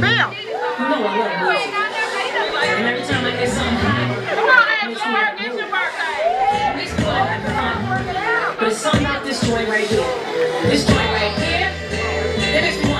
Bill. You know I love music. And every time I get something hot, Come on, Amber, it's your birthday. But it's something about this joint right here. This joint right here. It one.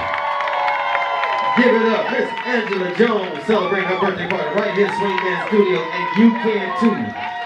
Give it up, Miss Angela Jones celebrating her birthday party right here at dance Studio, and you can too.